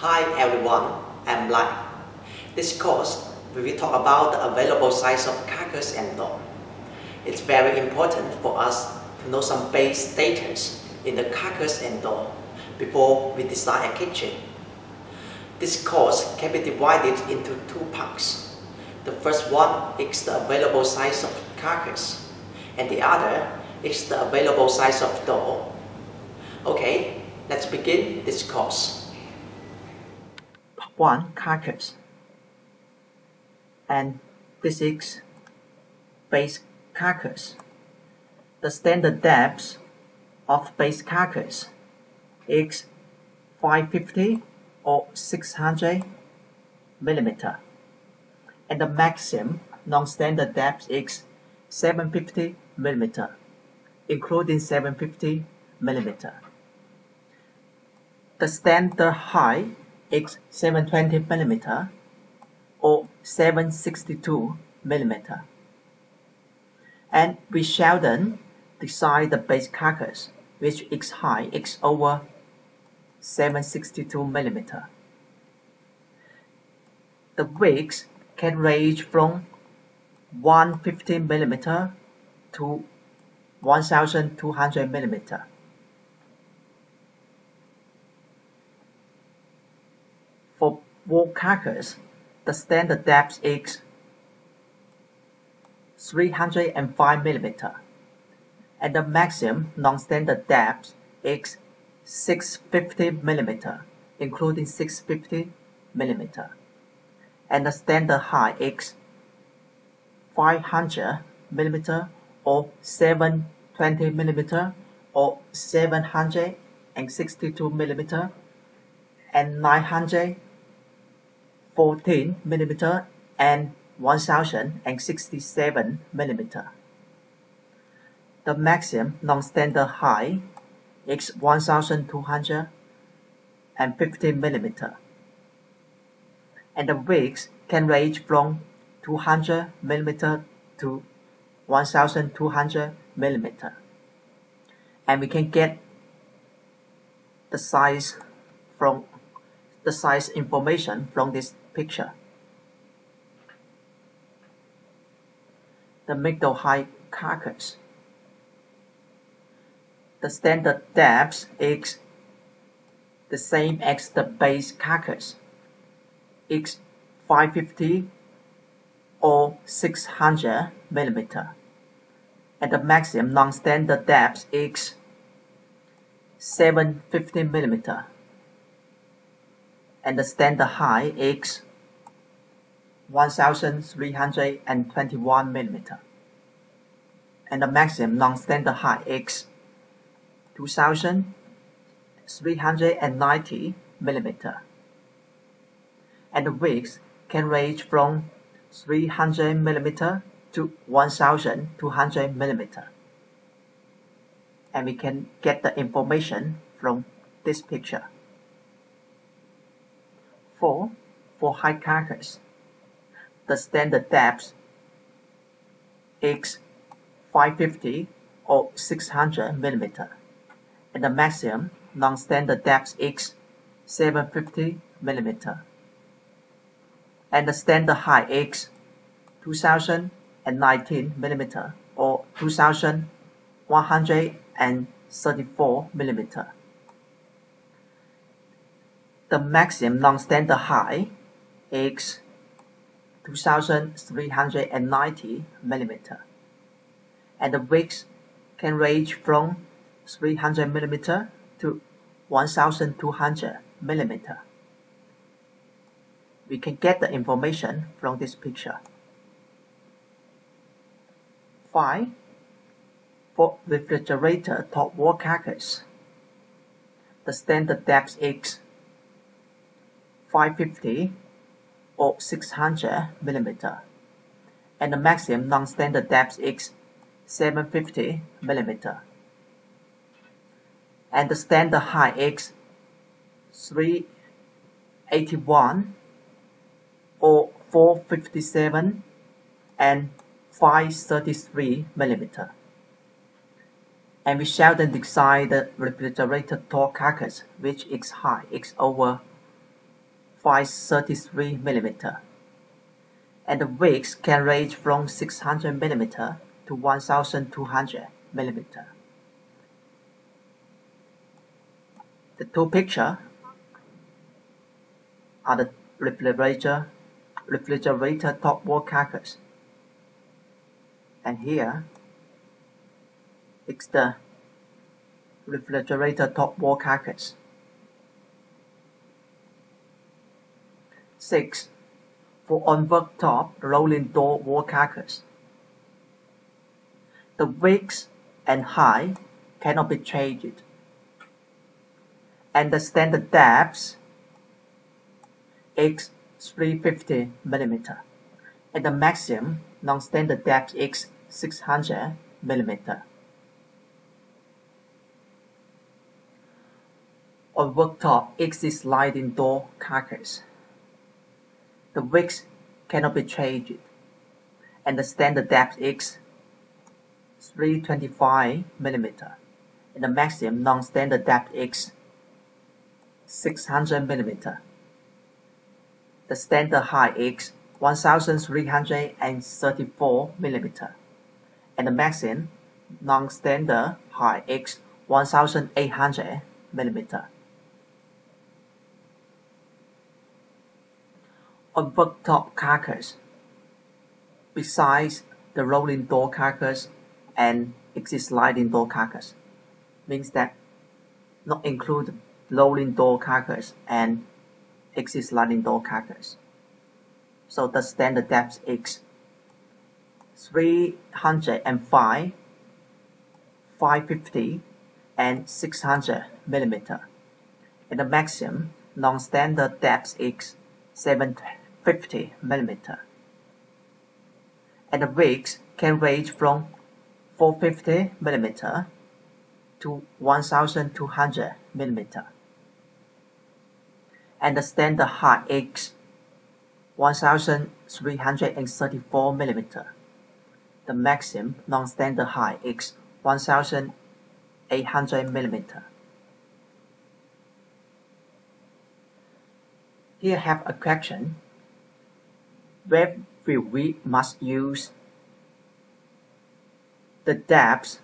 Hi everyone, I'm Lai. This course, we will talk about the available size of carcass and door. It's very important for us to know some base data in the carcass and door before we design a kitchen. This course can be divided into two parts. The first one is the available size of carcass, and the other is the available size of door. Okay, let's begin this course. 1. Carcass and this is base carcass. The standard depth of base carcass is 550 or 600 millimeter and the maximum non-standard depth is 750 millimeter including 750 millimeter. The standard height is 720 millimeter or 762 millimeter. And we shall then decide the base carcass which is high is over 762 millimeter. The width can range from 150 millimeter to 1200 millimeter. Carcass, the standard depth is 305 millimeter, and the maximum non-standard depth is 650 millimeter, including 650 millimeter, and the standard height is 500 millimeter or 720 millimeter or 762 millimeter and 914 millimeter and 1067 millimeter. The maximum non-standard height is 1250 millimeter and the width can range from 200 millimeter to 1200 millimeter and we can get the size from the size information from this picture. The middle height carcass. The standard depth is the same as the base carcass. It's 550 or 600 millimeter and the maximum non-standard depth is 750 millimeter and the standard height is 1321 millimeter and the maximum non-standard height is 2390 millimeter and the width can range from 300 millimeter to 1200 millimeter. And we can get the information from this picture. 4. For high carcass, the standard depth is 550 or 600 millimeter, and the maximum non-standard depth is 750 millimeter, and the standard height is 2000 and 19 millimeter or 2134 millimeter. The maximum non-standard height is 2390 millimeter and the width can range from 300 millimeter to 1200 millimeter. We can get the information from this picture. 5. For refrigerator top wall carcass, the standard depth is 550 or 600 millimeter, and the maximum non-standard depth is 750 millimeter, and the standard height is 381 or 457 and 533 mm. And we shall then design the refrigerator door carcass which is high, is over 533 mm and the width can range from 600 mm to 1200 mm. The two pictures are the refrigerator, refrigerator top wall carcass and here it's the refrigerator top wall carcass. 6. For on worktop rolling door wall carcass. The width and height cannot be changed, and the standard depth is 350 mm, and the maximum non-standard depth is 600 mm. On worktop exists sliding door carcass. The width cannot be changed, and the standard depth is 325 mm, and the maximum non-standard depth is 600 mm. The standard height is 1334 mm, and the maximum non-standard height is 1800 mm. On worktop carcass, besides the rolling door carcass and exit sliding door carcass, means that not include rolling door carcass and exit sliding door carcass. So the standard depth is 305, 550, and 600 millimeter, and the maximum non-standard depth is 750 millimeter, and the width can range from 450 millimeter to 1200 millimeter, and the standard height is 1334 mm. The maximum non-standard height is 1800 mm. Here have a question. Where we must use the depth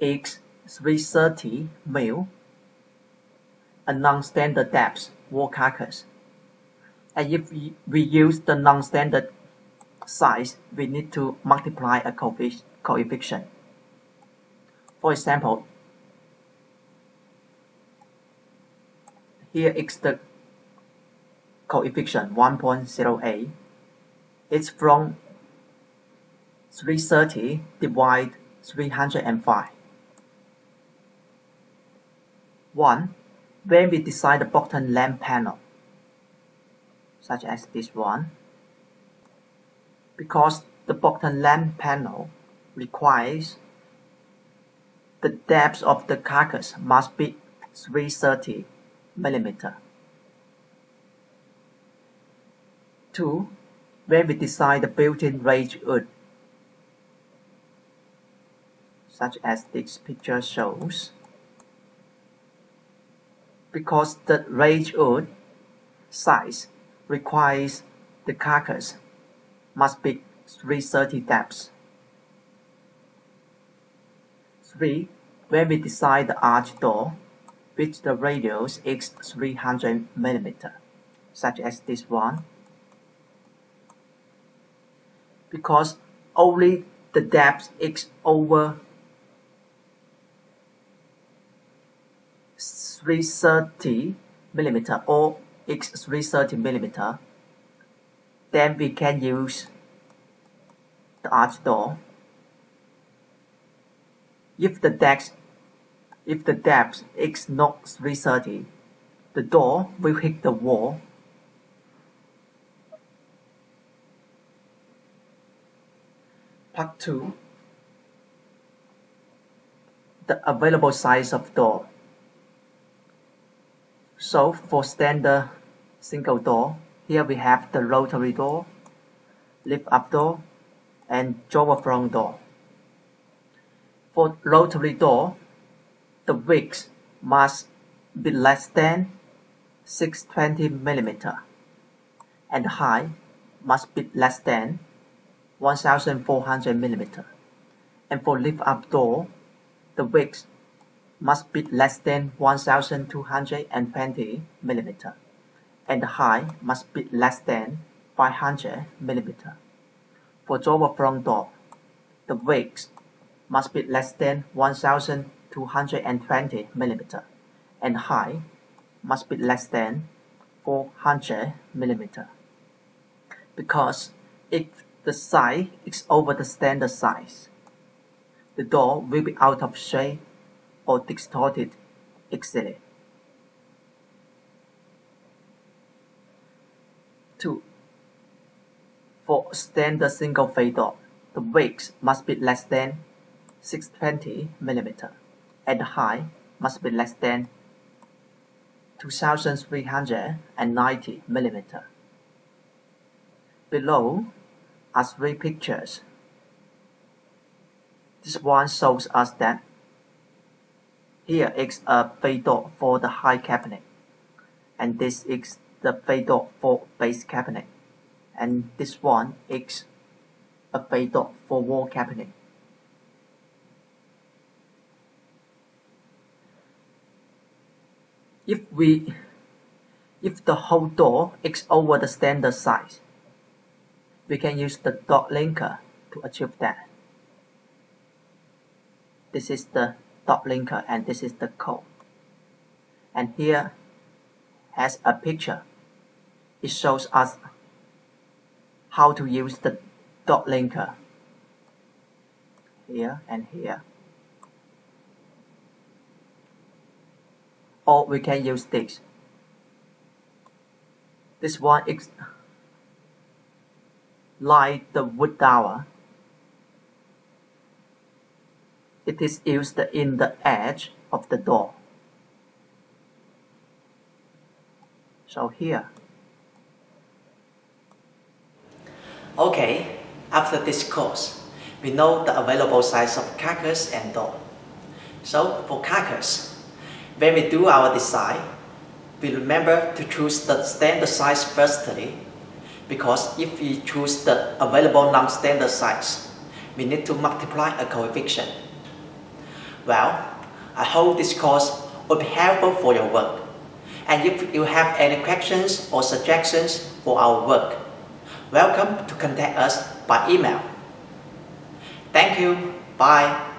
is 330 mil, a non-standard depth wall carcass and if we, we use the non-standard size, we need to multiply a coefficient. For example, here is the coefficient 1.08. It's from 330 divide 305. 1. When we design the bottom lamp panel, such as this one. Because the bottom lamp panel requires the depth of the carcass must be 330 millimeter. 2. When we design the built-in range hood, such as this picture shows, because the range hood size requires the carcass must be 330 depths. 3. When we design the arch door, which the radius is 300 mm, such as this one, because only the depth is over 330 millimeter or x 330 millimeter, then we can use the arch door. If the depth if the depth is not 330, the door will hit the wall. Part 2 The available size of door. So for standard single door, here we have the rotary door, lift up door, and drawer front door. For rotary door, the width must be less than 620 mm and the height must be less than 1400 mm. And for lift up door, the width must be less than 1220 mm and the height must be less than 500 mm. For drawer front door, the width must be less than 1220 mm and height must be less than 400 mm. Because if the size is over the standard size, the door will be out of shape or distorted easily. 2. For standard single face door, the width must be less than 620 mm and the height must be less than 2390 mm. Below are three pictures. This one shows us that here is a face door for the high cabinet and this is the face door for base cabinet and this one is a face door for wall cabinet. If we if the whole door is over the standard size, we can use the dot linker uh, to achieve that. This is the dot linker uh, and this is the code. And here has a picture. It shows us how to use the dot linker uh, here and here. Or we can use this. This one is like the wood dowel. It is used in the edge of the door. So here. Okay, after this course, we know the available size of carcass and door. So for carcass, when we do our design, we remember to choose the standard size firstly, because if we choose the available non-standard size, we need to multiply a coefficient. Well, I hope this course will be helpful for your work. And if you have any questions or suggestions for our work, welcome to contact us by email. Thank you. Bye.